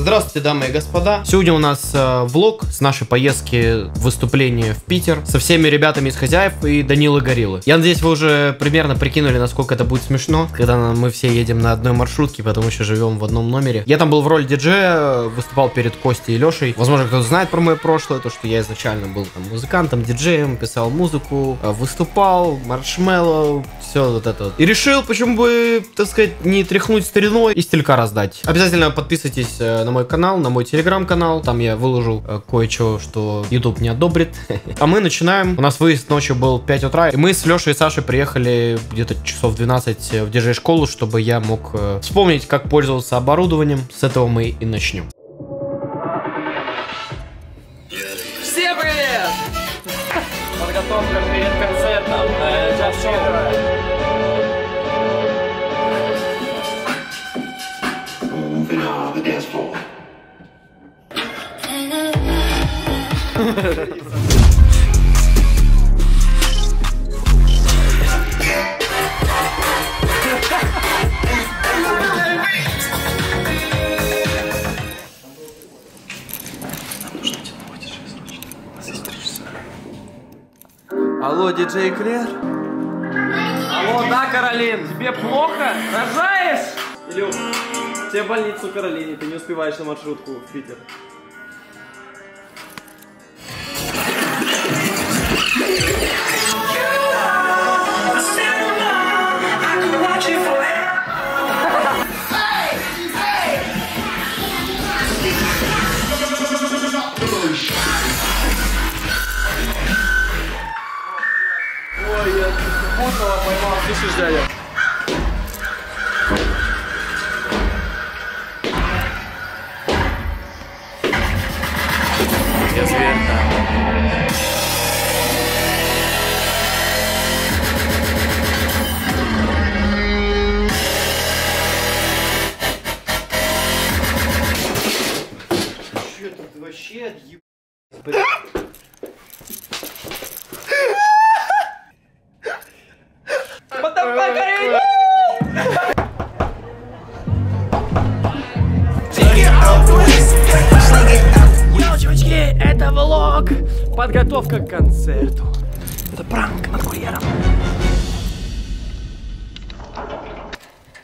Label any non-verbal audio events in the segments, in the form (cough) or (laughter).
Здравствуйте, дамы и господа. Сегодня у нас э, влог с нашей поездки выступления в Питер со всеми ребятами из хозяев и Данилы Гориллы. Я надеюсь, вы уже примерно прикинули, насколько это будет смешно, когда мы все едем на одной маршрутке, потому что живем в одном номере. Я там был в роли диджея, выступал перед Костей и Лешей. Возможно, кто-то знает про мое прошлое, то, что я изначально был там музыкантом, диджеем, писал музыку, э, выступал, маршмеллоу, все вот это вот. И решил, почему бы, так сказать, не тряхнуть стариной и стилька раздать. Обязательно подписывайтесь э, на мой канал, на мой телеграм-канал. Там я выложил э, кое-что, что YouTube не одобрит. (laughs) А мы начинаем. У нас выезд ночью был 5 утра. И мы с Лешей и Сашей приехали где-то часов 12 в диджей-школу, чтобы я мог э, вспомнить, как пользоваться оборудованием. С этого мы и начнем. Всем привет! Подготовка перед концертом э, джаз-шоу. Алло, диджей Клер? Алло, да, Каролин, тебе плохо? Рожаешь? Илюх, тебе в больницу Каролине, ты не успеваешь на маршрутку в Питер. This is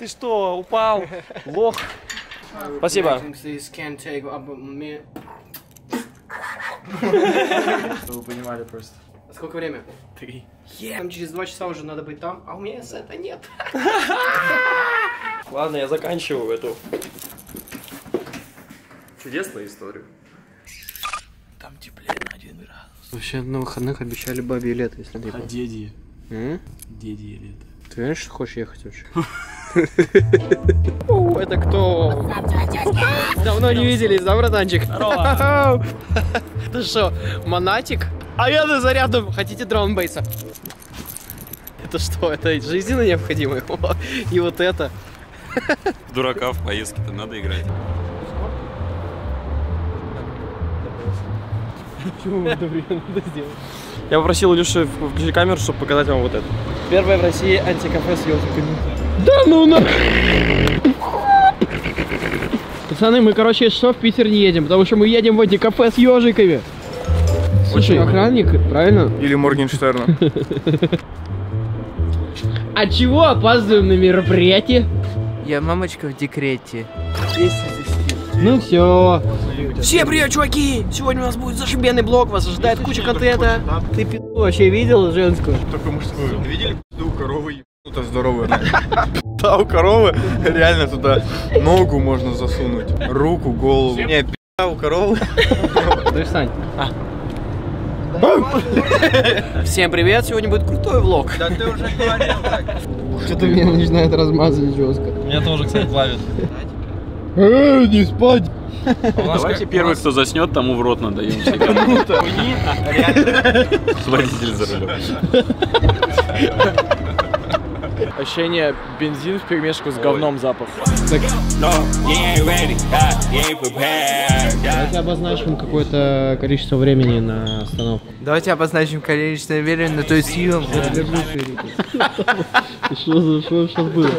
Ты что, упал? Лох. Спасибо. Вы понимали просто. Сколько время? Три. Там через два часа уже надо быть там, а у меня сета нет. (laughs) Ладно, я заканчиваю эту. Чудесную историю. Вообще на выходных обещали бабе лето, если ты А деди? М? Деди лето. Ты знаешь, что хочешь ехать вообще? (laughs) О, это кто? Давно не виделись, да, братанчик? (laughs) Ты что, монатик? А я на заряду. Хотите драунбейса? Это что? Это жизненно необходимо. (laughs) И вот это. Дурака в поездке-то надо играть. Я попросил Илюши включить камеру, чтобы показать вам вот это. Первое в России антикафе с ежиками. Да ну на... Пацаны, мы, короче, что в Питер не едем, потому что мы едем в эти кафе с ежиками. Слушай, охранник, правильно? Или Моргенштерна. А чего опаздываем на мероприятие? Я мамочка в декрете. Ну все. Всем привет, чуваки! Сегодня у нас будет зашибенный блог, вас ожидает куча контента. Ты пи*** вообще видел женскую? Только мужскую. Видели ебануто здоровая? (laughs) Да, у коровы реально туда ногу можно засунуть, руку, голову. Не, пи***а у коровы. Слышь, Сань. Всем привет, сегодня будет крутой влог. Да ты уже говорил так. Что-то меня начинает размазывать жестко. Меня тоже, кстати, плавит. Эй, не спать! Давайте первый, кто заснет, тому в рот надаем. Водитель за рулем. (laughs) Ощущение бензин в перемешку с говном запах. Давайте обозначим какое-то количество времени на остановку. Давайте обозначим количество времени на той съемку. Что за что сейчас было?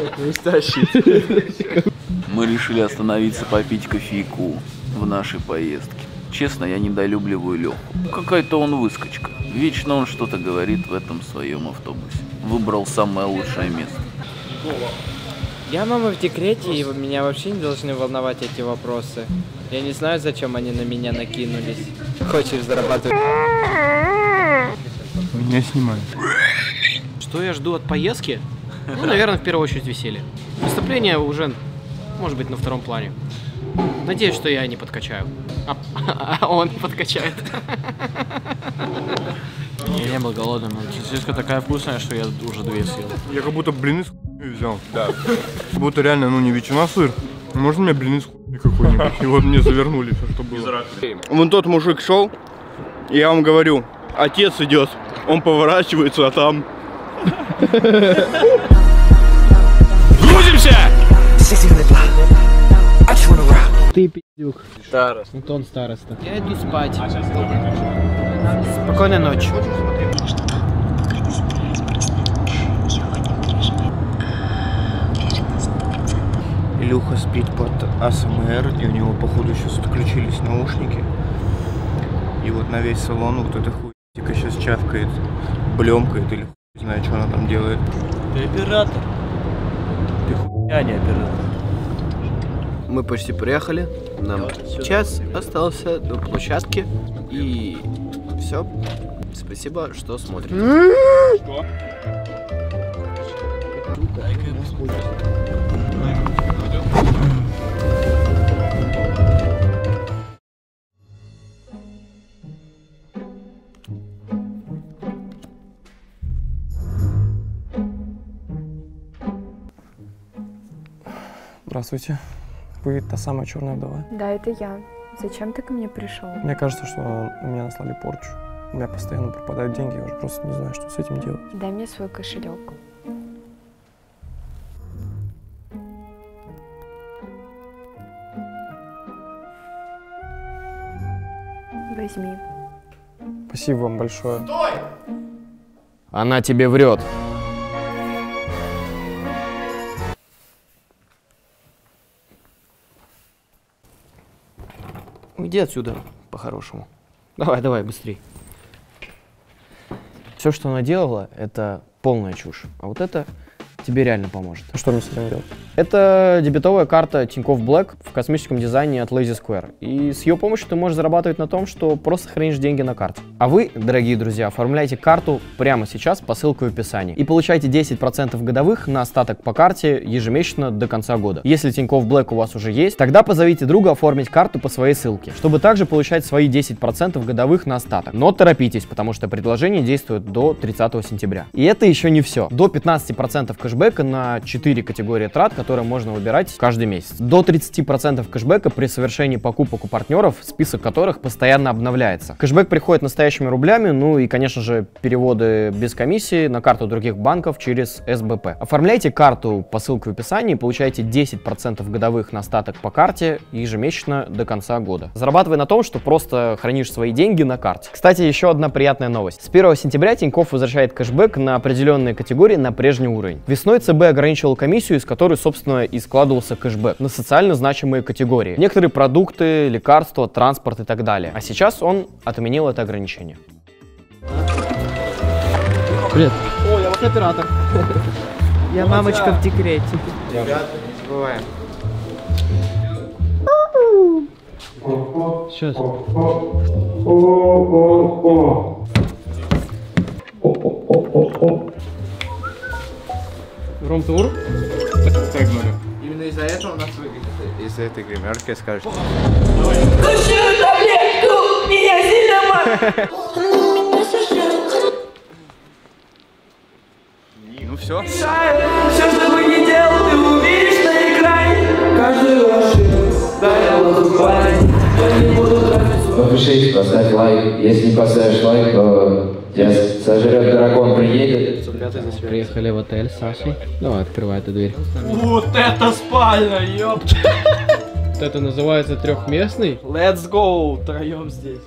Мы решили остановиться попить кофейку в нашей поездке. Честно, я недолюбливаю Леху. Какая-то он выскочка. Вечно он что-то говорит в этом своем автобусе. Выбрал самое лучшее место. Я мама в декрете, и меня вообще не должны волновать эти вопросы. Я не знаю, зачем они на меня накинулись. Хочешь зарабатывать? Меня снимают. Что я жду от поездки? Ну, наверное, в первую очередь веселье. Выступление уже, может быть, на втором плане. Надеюсь, что я не подкачаю. А, (laughs) а он подкачает. Я не был голодным, но сосиска такая вкусная, что я уже две съел. Я как будто блины с хуйней взял. Да. Как будто реально, ну не ветчина, а сыр. Можно мне блины с хуйней какой-нибудь? И вот мне завернули все, что было. Вон тот мужик шел, и я вам говорю, отец идет. Он поворачивается, а там... Ты пиздюк. Старост. Антон староста. Я иду спать. Спокойной ночи. Илюха спит под АСМР, и у него, походу, сейчас отключились наушники. И вот на весь салон вот эта хуйка сейчас чавкает, блемкает или хуй не знаю, что она там делает. Ты оператор. Ты хуя не оператор. Мы почти приехали. Нам час остался до площадки. И все. Спасибо, что смотрите. Здравствуйте. Вы та самая черная вдова? Да, это я. Зачем ты ко мне пришел? Мне кажется, что у меня наслали порчу. У меня постоянно пропадают деньги, я уже просто не знаю, что с этим делать. Дай мне свой кошелек. Возьми. Спасибо вам большое. Она тебе врет. Уйди отсюда, по-хорошему. Давай, давай, быстрей. Все, что она делала, это полная чушь. А вот это тебе реально поможет. А что мне с этим делать? Это дебетовая карта Тинькофф Black в космическом дизайне от Lazy Square. И с ее помощью ты можешь зарабатывать на том, что просто хранишь деньги на карте. А вы, дорогие друзья, оформляйте карту прямо сейчас по ссылке в описании. И получайте 10% годовых на остаток по карте ежемесячно до конца года. Если Тинькофф Black у вас уже есть, тогда позовите друга оформить карту по своей ссылке, чтобы также получать свои 10% годовых на остаток. Но торопитесь, потому что предложение действует до 30 сентября. И это еще не все. До 15% кэшбэка на 4 категории трат, которые можно выбирать каждый месяц. До 30% кэшбэка при совершении покупок у партнеров, список которых постоянно обновляется. Кэшбэк приходит настоящими рублями, ну и, конечно же, переводы без комиссии на карту других банков через СБП. Оформляйте карту по ссылке в описании, получайте 10% годовых на остаток по карте ежемесячно до конца года. Зарабатывай на том, что просто хранишь свои деньги на карте. Кстати, еще одна приятная новость. С 1 сентября Тинькофф возвращает кэшбэк на определенные категории на прежний уровень. Весной ЦБ ограничивал комиссию, из которой, собственно, и складывался кэшбэк на социально значимые категории. Некоторые продукты, лекарства, транспорт и так далее. А сейчас он отменил это ограничение. Привет. О, я ваш оператор. Я мамочка в декрете. Бываем. Сейчас. Ром-тур? Именно из-за этого у нас выиграли. Из-за этой гримерки скажешь. Ну все. Все, что бы ни делал, ты увидишь на экране каждую ошибку. Буду тратить Подпишись, поставь лайк. Если не поставишь лайк, то тебя сожрет дракон, приедет. Ребята здесь Приехали в отель с Сашей. Давай, открывай эту дверь. Вот это спальня, ёпта! Вот это называется трехместный. Let's go, втроем здесь.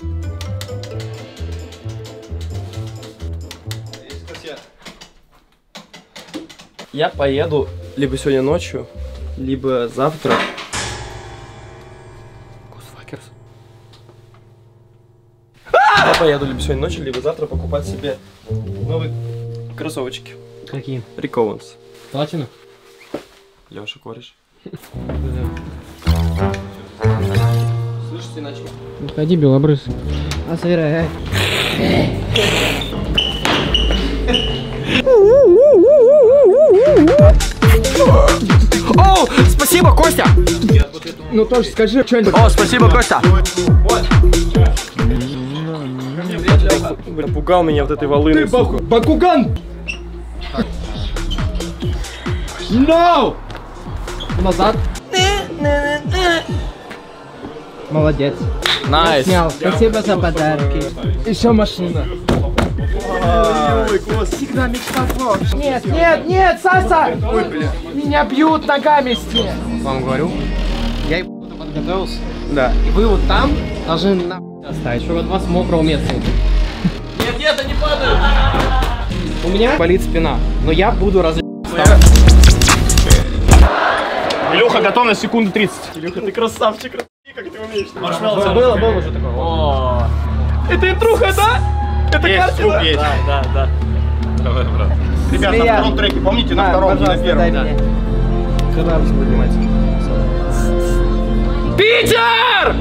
Я поеду либо сегодня ночью, либо завтра. Гусфакерс. Я поеду либо сегодня ночью, либо завтра покупать себе новый кроссовочки. Какие? Рикованс. Платину? Леша, кореш. Слышите, иначе? Уходи, белобрыс. А, сыра, О, спасибо, Костя! Ну тоже скажи что-нибудь. О, спасибо, Костя! Напугал меня вот этой волыной, сука. Бакуган! No! Назад. Молодец. Nice. Снял. Спасибо за подарки. Еще машина. Всегда мечтал Нет, нет, нет, Саса! Ой, бля. Меня бьют ногами стены. Вам говорю, я и подготовился. Да. И вы вот там должны на оставить, чтобы от вас мокрого места У меня болит спина, но я буду раз... Илюха, готов на секунду 30. Илюха, ты красавчик, как ты умеешь. Маршмеллоу Было, было, уже такое. Это интруха, да? Это картина? есть. Да, да, да. Давай, брат. Ребят, на втором треке, помните, на А, втором, не на первом. Когда воспринимается? Питер!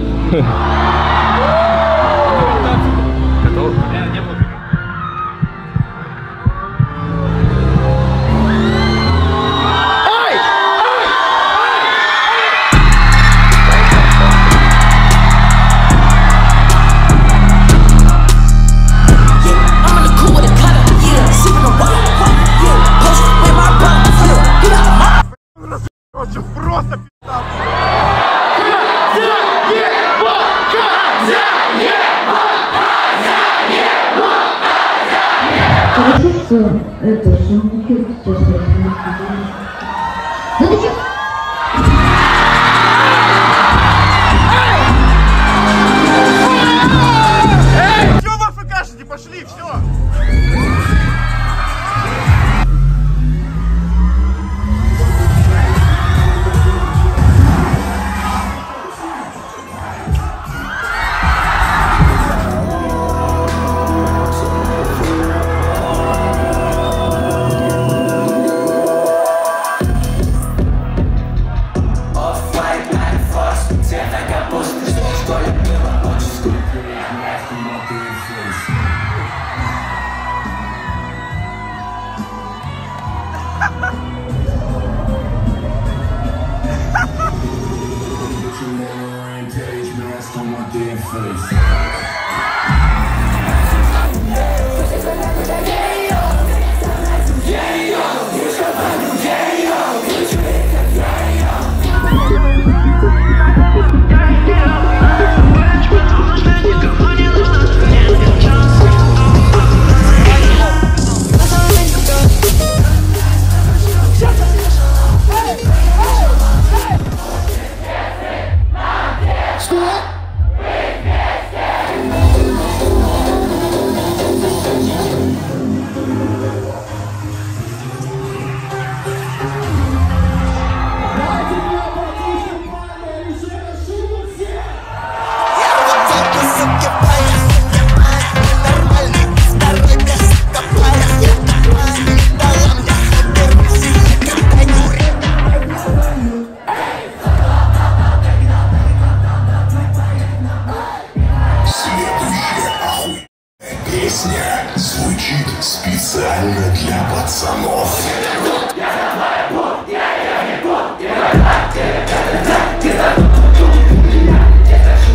Пацанов.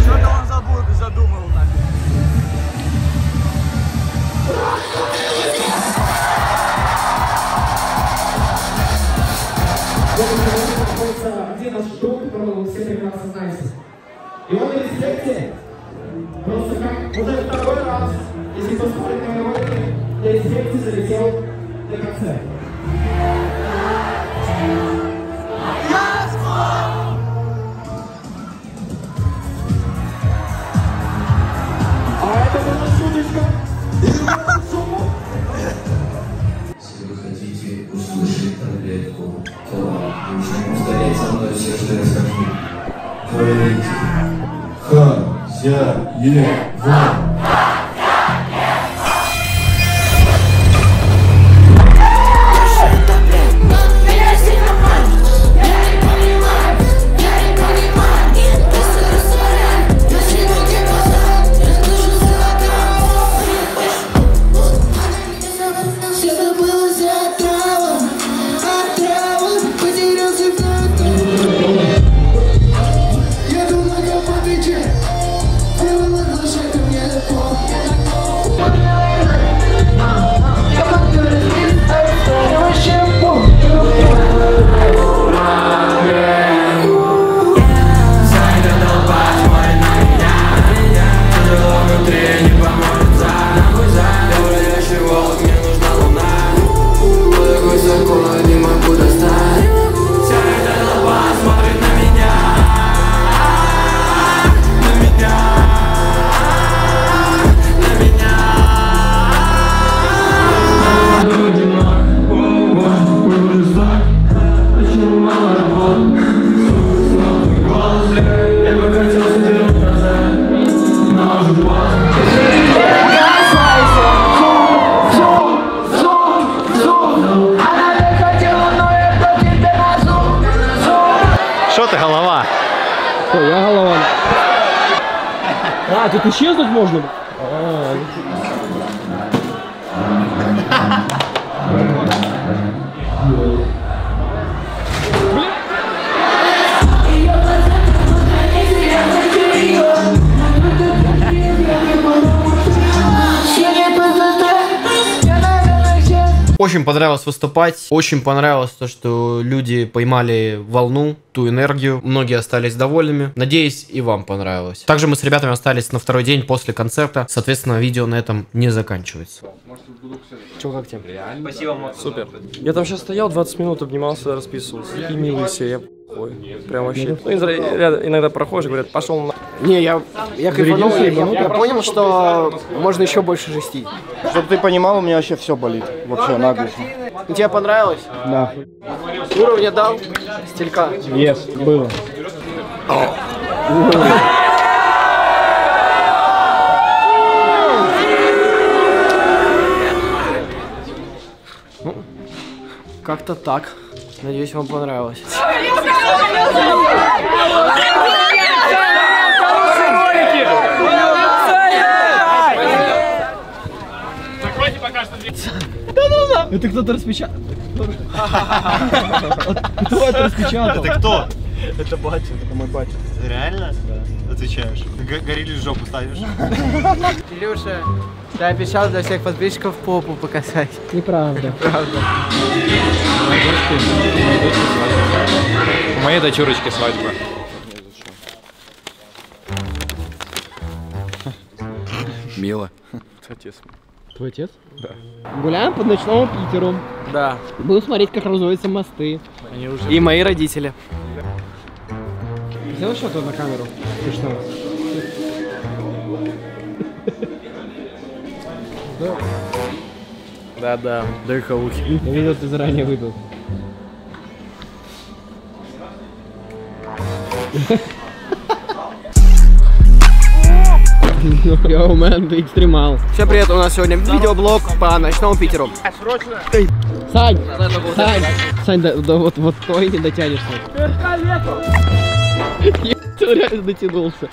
Что-то он забыл, задумал нафиг. где наш друг, которого вы все прекрасно знаете. И он на респекте просто как уже второй раз, если посмотреть на его ролики, на респекте залетел на концерт. А это была шуточка. Если вы хотите услышать таблетку, то со мной все, что я скажу. Говорите. Хозяева. это тут Очень понравилось выступать. Очень понравилось то, что люди поймали волну, ту энергию. Многие остались довольными. Надеюсь, и вам понравилось. Также мы с ребятами остались на второй день после концерта. Соответственно, видео на этом не заканчивается. Чё, как тебе? Спасибо, Макс. Супер. Я там сейчас стоял 20 минут, обнимался, расписывался. Такие милые все, Ой, прям вообще. Ну, иногда, проходишь, говорят, пошел на... Не, я, я кайфанул, я, я понял, что можно еще больше жестить. Чтобы ты понимал, у меня вообще все болит. Вообще наглухо. Тебе понравилось? Да. Уровня дал? Стилька? Yes, было. Как-то так. Надеюсь, вам понравилось. Это кто-то распечатал. Кто это распечатал? Это кто? Это батя, это мой батя. Реально? Да. Отвечаешь. Горели в жопу ставишь. Илюша, ты обещал для всех подписчиков попу показать. Неправда. Правда. У моей дочурочки свадьба. Мило. Отец. Твой отец? Да. Гуляем по ночному Питеру. Да. Будем смотреть, как разуются мосты. Они уже... И мои родители. Сделай что-то на камеру. Ты что? Да-да, дырковухи. Я видел, ты заранее выпил. Йоу, мэн, ты экстремал. Всем привет, у нас сегодня видеоблог по ночному Питеру. Сань, Сань, Сань, да, да вот, вот той не дотянешься. Ебать, он (laughs) реально дотянулся.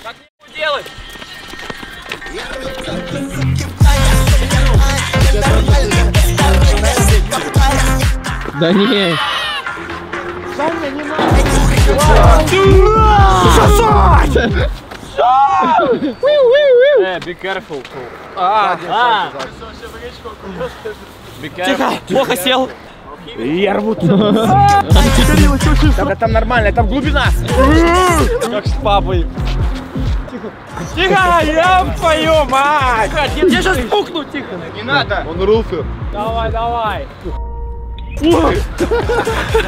Да не. Э, be careful. А, а. Тихо, плохо сел. Я рву Так, (laughs) там нормально, там глубина. Как с папой. Тихо, я твою мать! Я сейчас пукну, тихо. Не надо. Он руфер. Давай, давай.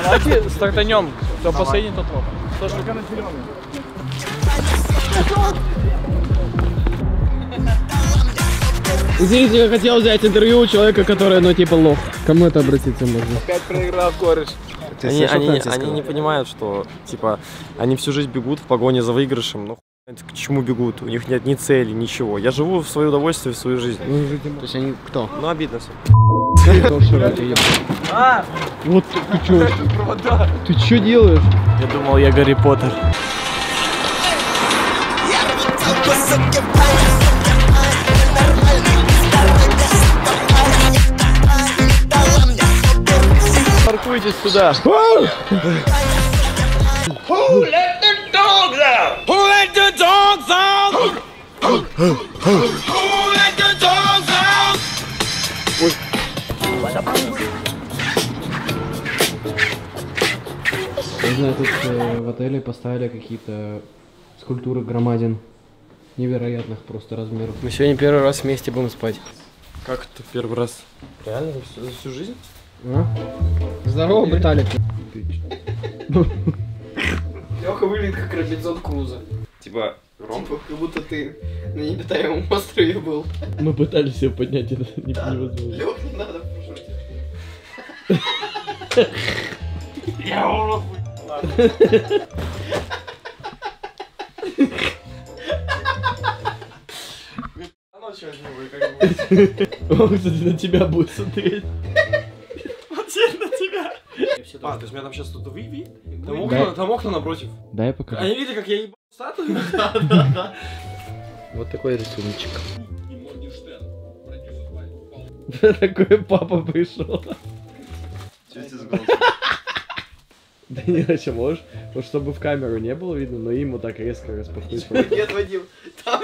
Давайте стартанем. Кто последний, тот лох. Кто же на Извините, я хотел взять интервью у человека, который, ну, типа, лох. Кому это обратиться можно? Опять проиграл кореш. Они- Они, они, не понимают, что, типа, они всю жизнь бегут в погоне за выигрышем, но знает, к чему бегут, у них нет ни цели, ничего. Я живу в свое удовольствие, в свою жизнь. То есть они кто? Ну, обидно все. А! Вот ты чё? Ты чё делаешь? Я думал, я Гарри Поттер. Паркуйтесь туда. Who let the dogs out? Out? Я знаю, тут э, в отеле поставили какие-то скульптуры громадин. Невероятных просто размеров. Мы сегодня первый раз вместе будем спать. Как это первый раз? Реально? За всю, за всю жизнь? А? Здорово, Баталик. Леха выглядит как Робинзон Крузо. Типа, Ром, как будто ты на необитаемом острове был. Мы пытались ее поднять, это не- невозможно. Лех, не надо пошутить. Я урод. (laughs) Он, кстати, на тебя будет смотреть. Вообще на тебя. то есть меня там сейчас тут вы ви, там Да. окна, напротив. Дай покажу. Они видели, как я ебал статую? (laughs) Вот такой рисуночек. (laughs) Такой папа пришел. (laughs) Данилович, а можешь, вот чтобы в камеру не было видно, но ему так резко распахнуть. Нет, Вадим, там...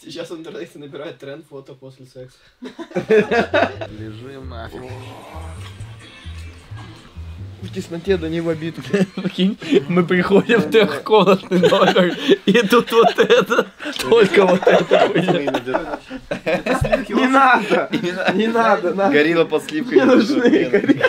Сейчас в интернете набирает тренд фото после секса. Лежим нафиг. В тесноте да не в обидке. (laughs) Прикинь, мы приходим в трехкомнатный номер, и тут вот это, только вот это. Не надо! Не надо! надо. Горилла под сливкой. Не нужны гориллы.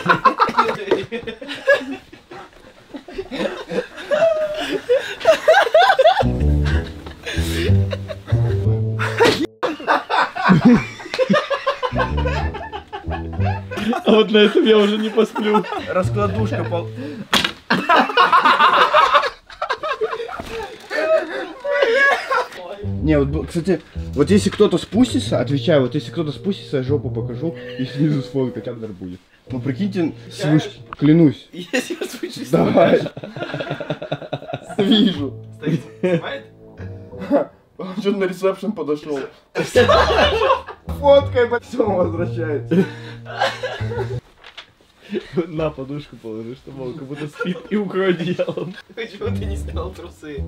А вот на этом я уже не посплю. Раскладушка пол... Не, вот, кстати, вот если кто-то спустится, отвечаю, вот если кто-то спустится, я жопу покажу и снизу сфоткать, Абнер будет. Ну прикиньте, свыше, клянусь. Если я свыше Давай. Вижу. Стоит, снимает? Он что-то на ресепшн подошел. Фоткай, все, он возвращается. На подушку положи, чтобы он как будто спит и укрой одеялом. Почему ты не снял трусы?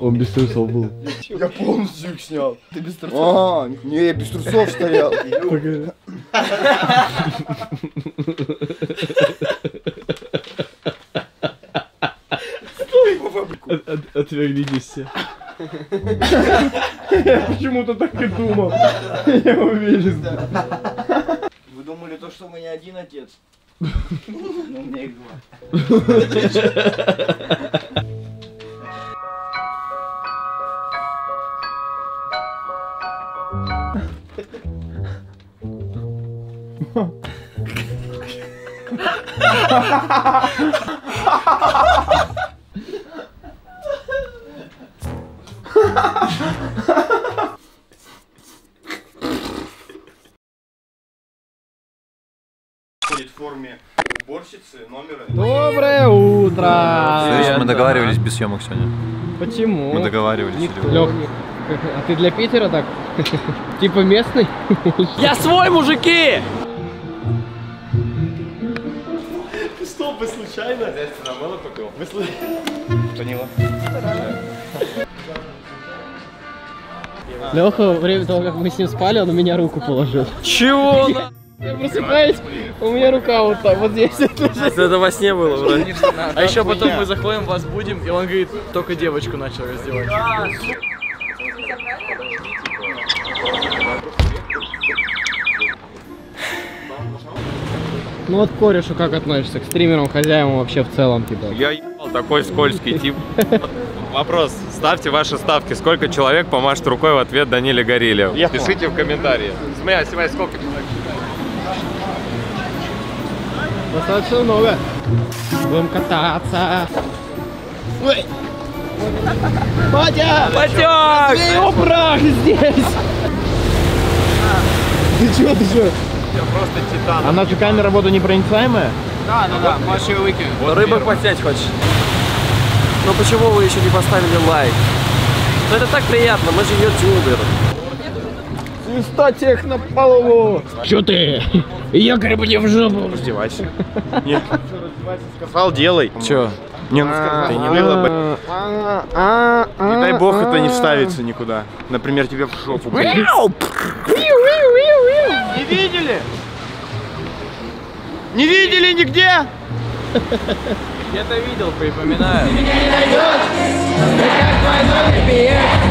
Он без трусов был. Я полностью их снял. Ты без трусов? А, не, я без трусов стоял. От- Отвернитесь все. Я почему-то так и думал. Я уверен. Что у меня один отец? Ну, у меня их два. (laughs) Ходит в форме уборщицы номера. Доброе утро! Слышь, мы договаривались без съемок сегодня. Почему? Мы договаривались. Никто. Лёх, а ты для Питера так? (laughs) Типа местный? Я свой, мужики! Стоп, вы случайно? Вы случайно? Поняла. Леха, время того, как мы с ним спали, он на меня руку положил. Чего? (laughs) Я просыпаюсь, у меня рука вот так, вот здесь. Это во сне было, бро. А еще потом мы заходим, вас будем, и он говорит, только девочку начал раздевать. Ну вот к корешу как относишься? К стримерам, хозяевам вообще в целом, типа? Я ебал такой скользкий тип. Вопрос. Ставьте ваши ставки. Сколько человек помашет рукой в ответ Даниле Горилле? Пишите в комментарии. Смотри, смотри, сколько человек. Достаточно много. Будем кататься. Ой! Батя! Батяк! Разбей его прах здесь! Ты чё, ты чё? Я просто титан. А наша камера водонепроницаемая? Да, да, да, можешь ее выкинуть. Рыбок подснять хочешь? Ну почему вы еще не поставили лайк? Ну это так приятно, мы же ютубер. Свиста технополову! Чё ты? Я гребни в жопу! Раздевайся. (laughs) Нет. Сказал, делай. Чё? Не, ну сказал. Ты не было бы. Не дай бог это не вставится никуда. Например, тебе в жопу. Не видели? Не видели нигде? Где-то видел, припоминаю.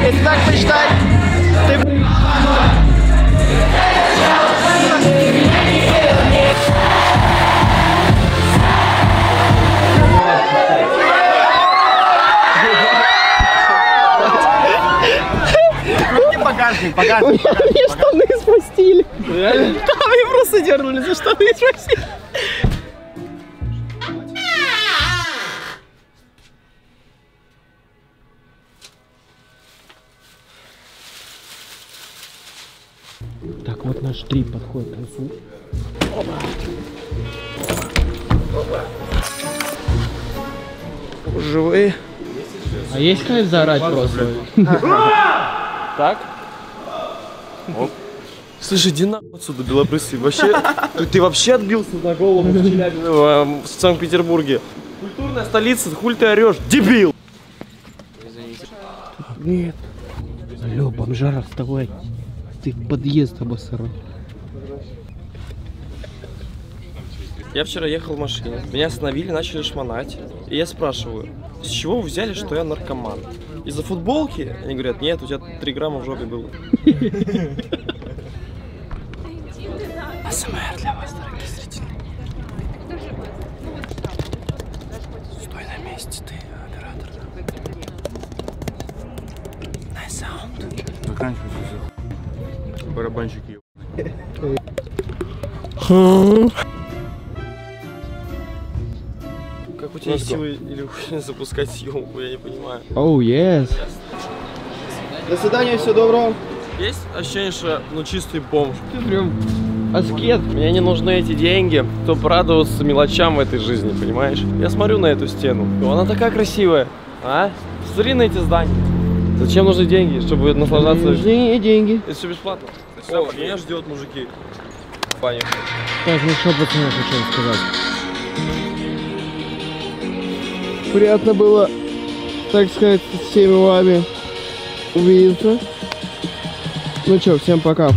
Если так посчитать, ты... Багажник, багажник. Мне штаны спустили. Там мне просто дернули за штаны спустили. Так, вот наш трип подходит к концу. Опа. Опа. Живые. А есть кайф заорать просто? (laughs) Так? Оп. Слушай, иди нахуй отсюда, белобрысый. Вообще, (laughs) ты, ты вообще отбился на голову в Челябинске, в, э, в Санкт-Петербурге. Культурная столица, хуль ты орешь, дебил! Нет. Алло, бомжара, вставай. Ты подъезд обосрал. Я вчера ехал в машине, меня остановили, начали шмонать. И я спрашиваю, с чего вы взяли, что я наркоман? Из-за футболки? Они говорят, нет, у тебя 3 грамма в жопе было. АСМР для вас, дорогие зрители. Стой на месте, ты, оператор. Nice sound. Заканчивайте Барабанщики. Как у тебя есть силы или (laughs) запускать съемку, я не понимаю. Оу, yes. До свидания, всего доброго. Есть ощущение, что ну чистый бомж. Ты прям аскет. Мне не нужны эти деньги, чтобы радоваться мелочам в этой жизни, понимаешь? Я смотрю на эту стену, она такая красивая, а? Смотри на эти здания. Зачем нужны деньги, чтобы наслаждаться? Нужны деньги. Это все бесплатно. О, меня ждет, мужики. Баня. Так, ну что, пацаны, хочу сказать. Приятно было, так сказать, с всеми вами увидеться. Ну что, всем пока.